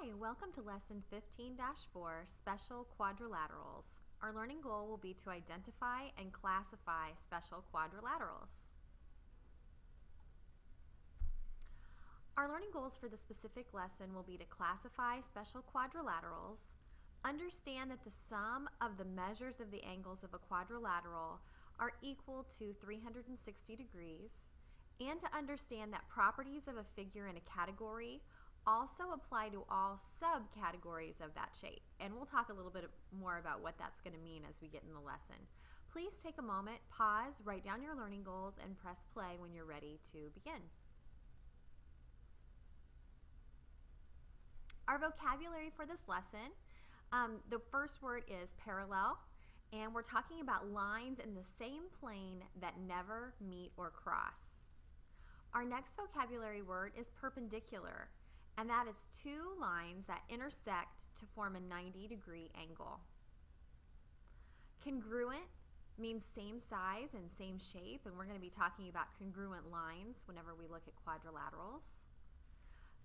Hi, welcome to lesson 15-4, Special Quadrilaterals. Our learning goal will be to identify and classify special quadrilaterals. Our learning goals for the specific lesson will be to classify special quadrilaterals, understand that the sum of the measures of the angles of a quadrilateral are equal to 360 degrees, and to understand that properties of a figure in a category also apply to all subcategories of that shape. And we'll talk a little bit more about what that's going to mean as we get in the lesson. Please take a moment, pause, write down your learning goals, and press play when you're ready to begin. Our vocabulary for this lesson, um, the first word is parallel, and we're talking about lines in the same plane that never meet or cross. Our next vocabulary word is perpendicular and that is two lines that intersect to form a 90 degree angle. Congruent means same size and same shape, and we're going to be talking about congruent lines whenever we look at quadrilaterals.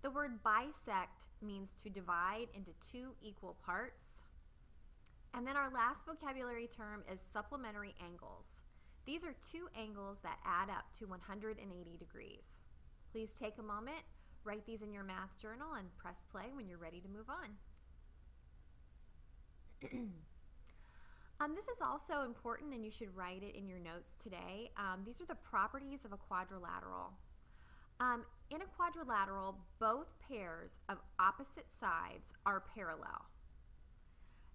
The word bisect means to divide into two equal parts. And then our last vocabulary term is supplementary angles. These are two angles that add up to 180 degrees. Please take a moment Write these in your math journal and press play when you're ready to move on. um, this is also important and you should write it in your notes today. Um, these are the properties of a quadrilateral. Um, in a quadrilateral, both pairs of opposite sides are parallel.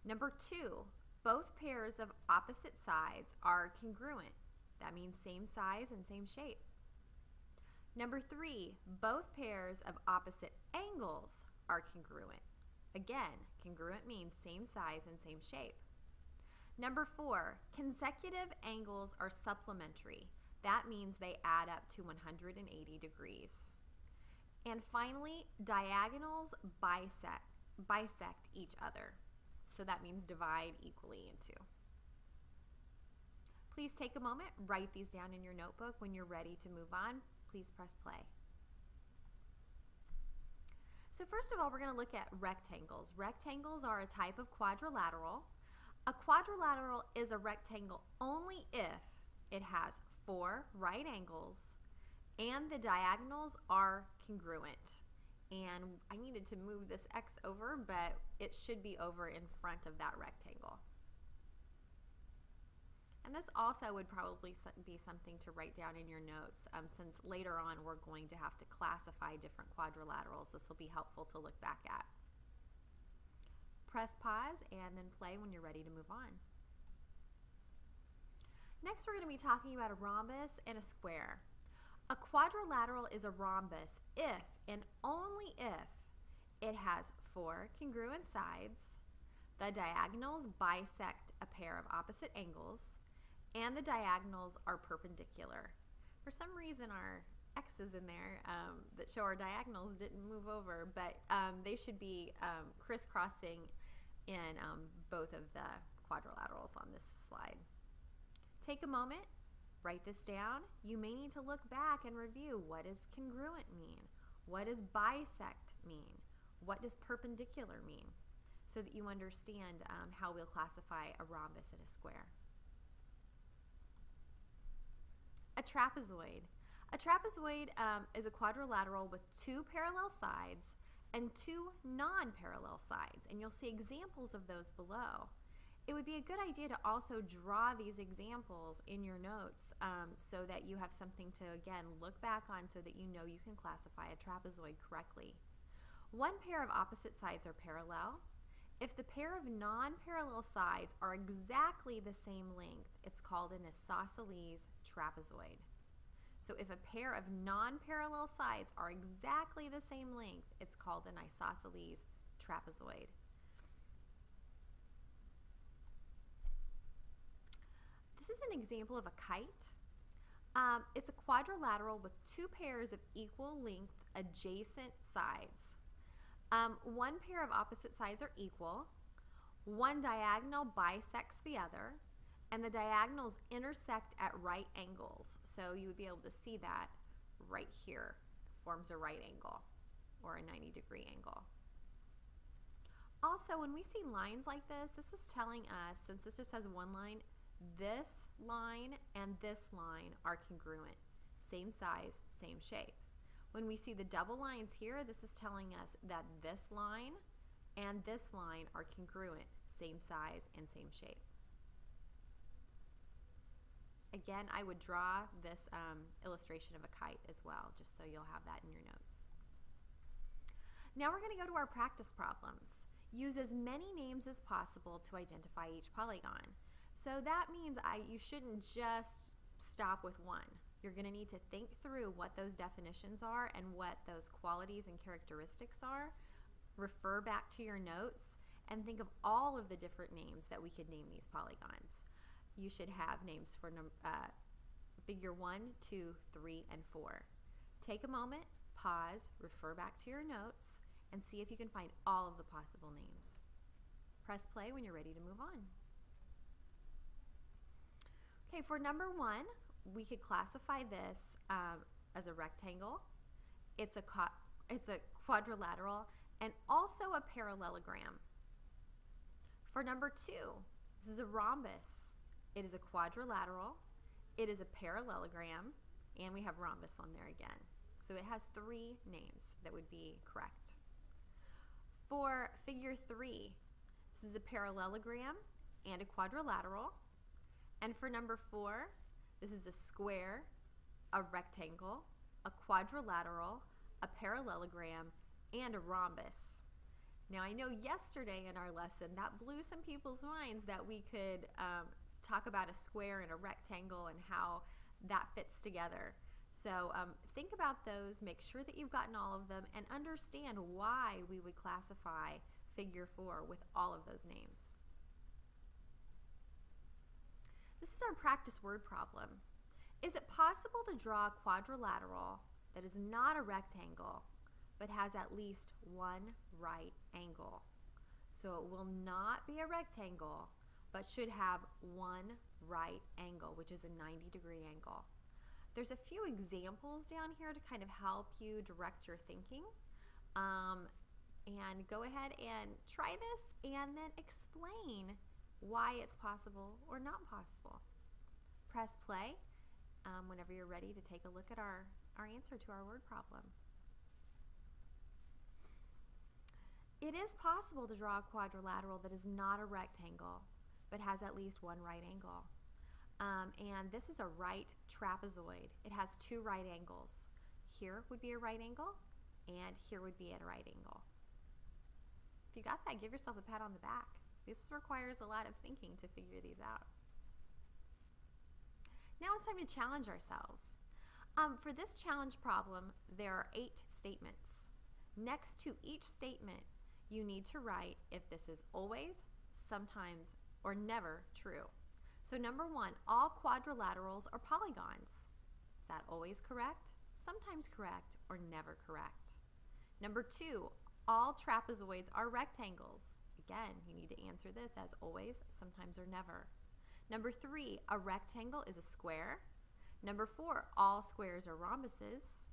Number two, both pairs of opposite sides are congruent. That means same size and same shape. Number three, both pairs of opposite angles are congruent. Again, congruent means same size and same shape. Number four, consecutive angles are supplementary. That means they add up to 180 degrees. And finally, diagonals bisect, bisect each other. So that means divide equally in two. Please take a moment, write these down in your notebook when you're ready to move on please press play. So first of all, we're going to look at rectangles. Rectangles are a type of quadrilateral. A quadrilateral is a rectangle only if it has four right angles and the diagonals are congruent. And I needed to move this X over, but it should be over in front of that rectangle. And this also would probably be something to write down in your notes um, since later on we're going to have to classify different quadrilaterals. This will be helpful to look back at. Press pause and then play when you're ready to move on. Next we're going to be talking about a rhombus and a square. A quadrilateral is a rhombus if and only if it has four congruent sides, the diagonals bisect a pair of opposite angles, and the diagonals are perpendicular. For some reason our X's in there um, that show our diagonals didn't move over, but um, they should be um, crisscrossing in um, both of the quadrilaterals on this slide. Take a moment, write this down. You may need to look back and review what does congruent mean? What does bisect mean? What does perpendicular mean? So that you understand um, how we'll classify a rhombus and a square. A trapezoid. A trapezoid um, is a quadrilateral with two parallel sides and two non-parallel sides, and you'll see examples of those below. It would be a good idea to also draw these examples in your notes um, so that you have something to, again, look back on so that you know you can classify a trapezoid correctly. One pair of opposite sides are parallel. If the pair of non-parallel sides are exactly the same length, it's called an isosceles trapezoid. So if a pair of non-parallel sides are exactly the same length, it's called an isosceles trapezoid. This is an example of a kite. Um, it's a quadrilateral with two pairs of equal length adjacent sides. Um, one pair of opposite sides are equal, one diagonal bisects the other, and the diagonals intersect at right angles. So you would be able to see that right here forms a right angle or a 90 degree angle. also, when we see lines like this, this is telling us, since this just has one line, this line and this line are congruent. Same size, same shape. When we see the double lines here, this is telling us that this line and this line are congruent, same size and same shape. Again, I would draw this um, illustration of a kite as well, just so you'll have that in your notes. Now we're going to go to our practice problems. Use as many names as possible to identify each polygon. So that means I, you shouldn't just stop with one. You're going to need to think through what those definitions are and what those qualities and characteristics are. Refer back to your notes and think of all of the different names that we could name these polygons. You should have names for uh, figure one, two, three, and 4. Take a moment, pause, refer back to your notes, and see if you can find all of the possible names. Press play when you're ready to move on. Okay, for number one, we could classify this um, as a rectangle. It's a it's a quadrilateral and also a parallelogram. For number two, this is a rhombus. It is a quadrilateral. It is a parallelogram, and we have rhombus on there again. So it has three names that would be correct. For figure three, this is a parallelogram and a quadrilateral. And for number four, this is a square, a rectangle, a quadrilateral, a parallelogram, and a rhombus. Now, I know yesterday in our lesson that blew some people's minds that we could um, talk about a square and a rectangle and how that fits together. So um, think about those, make sure that you've gotten all of them, and understand why we would classify figure four with all of those names. This is our practice word problem. Is it possible to draw a quadrilateral that is not a rectangle but has at least one right angle? So it will not be a rectangle but should have one right angle, which is a 90 degree angle. There's a few examples down here to kind of help you direct your thinking. Um, and go ahead and try this and then explain why it's possible or not possible. Press play um, whenever you're ready to take a look at our, our answer to our word problem. It is possible to draw a quadrilateral that is not a rectangle, but has at least one right angle. Um, and this is a right trapezoid. It has two right angles. Here would be a right angle, and here would be at a right angle. If you got that, give yourself a pat on the back. This requires a lot of thinking to figure these out. Now it's time to challenge ourselves. Um, for this challenge problem, there are eight statements. Next to each statement, you need to write if this is always, sometimes, or never true. So number one, all quadrilaterals are polygons. Is that always correct, sometimes correct, or never correct? Number two, all trapezoids are rectangles. Again, you need to answer this as always, sometimes, or never. Number three, a rectangle is a square. Number four, all squares are rhombuses.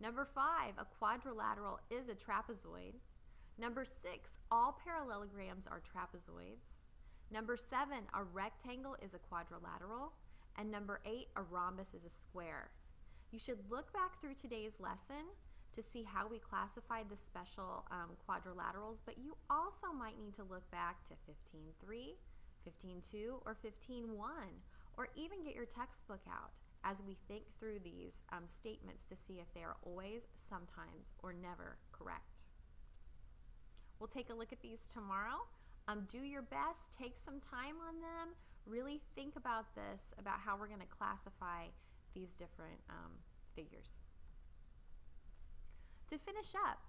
Number five, a quadrilateral is a trapezoid. Number six, all parallelograms are trapezoids. Number seven, a rectangle is a quadrilateral. And number eight, a rhombus is a square. You should look back through today's lesson to see how we classified the special um, quadrilaterals, but you also might need to look back to 15.3, 15.2, or 15.1, or even get your textbook out as we think through these um, statements to see if they are always, sometimes, or never correct. We'll take a look at these tomorrow. Um, do your best, take some time on them, really think about this, about how we're going to classify these different um, figures. To finish up,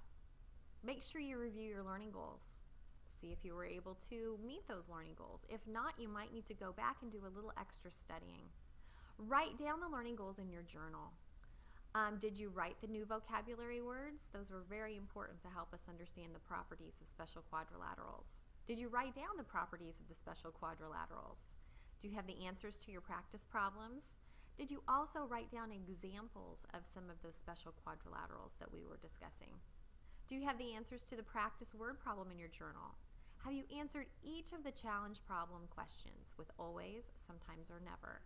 make sure you review your learning goals. See if you were able to meet those learning goals. If not, you might need to go back and do a little extra studying. Write down the learning goals in your journal. Um, did you write the new vocabulary words? Those were very important to help us understand the properties of special quadrilaterals. Did you write down the properties of the special quadrilaterals? Do you have the answers to your practice problems? Did you also write down examples of some of those special quadrilaterals that we were discussing? Do you have the answers to the practice word problem in your journal? Have you answered each of the challenge problem questions with always, sometimes, or never?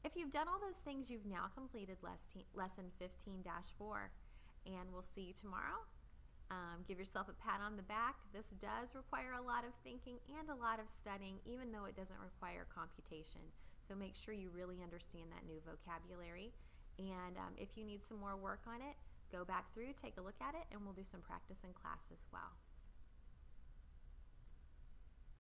If you've done all those things, you've now completed lesson 15 4, and we'll see you tomorrow. Um, give yourself a pat on the back. This does require a lot of thinking and a lot of studying, even though it doesn't require computation. So make sure you really understand that new vocabulary. And um, if you need some more work on it, go back through, take a look at it, and we'll do some practice in class as well.